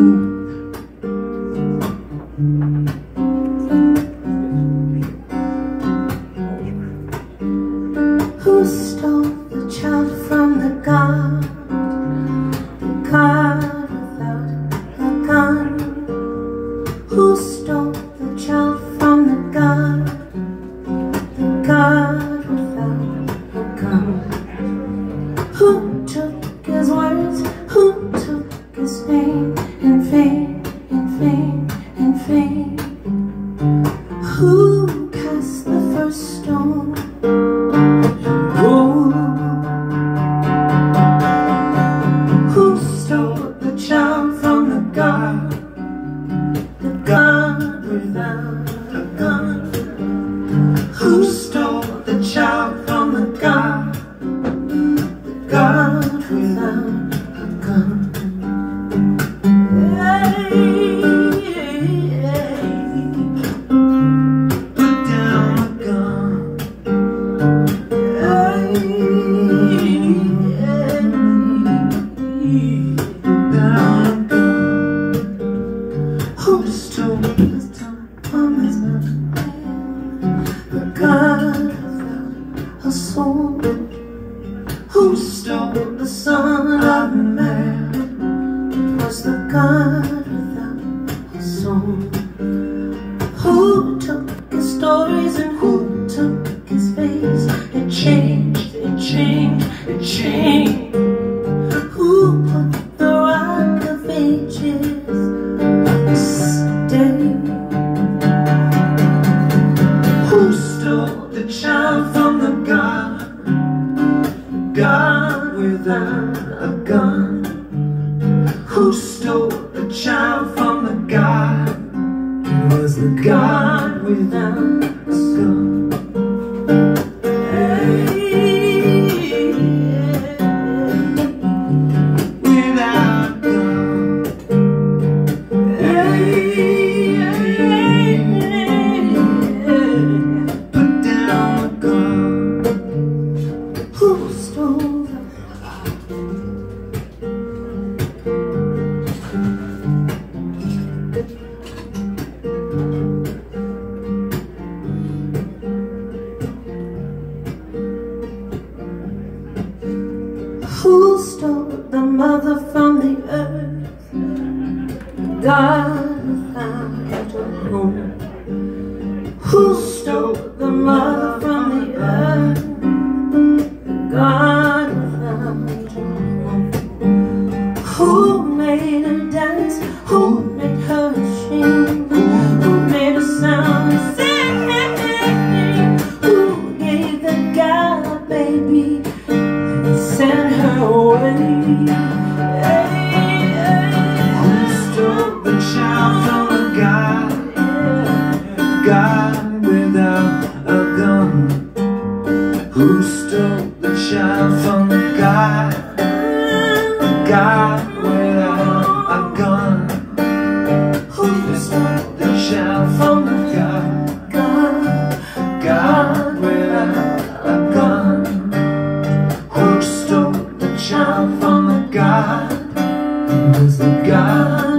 Who stole the child from the guard? The guard without a gun. Who stole the child from the guard? The guard without a gun. Who took his words? Who took his fame and fame and fame and fame? Who cast the first stone? Who, who stole the charm A soul Who stole the son of man was the God without a soul. Who took his stories and who took his face It changed, Without a gun. Who stole the child from the God? It was the God without a gun. Mother from the earth? God without a home. Who stole the mother from the earth? God without a home. Who made her dance? Who made her sing? Who made her sound sing? Who gave the God a baby and sent God without a gun. Who stole the child from the God? God without a gun. Who stole the child from the God? It the God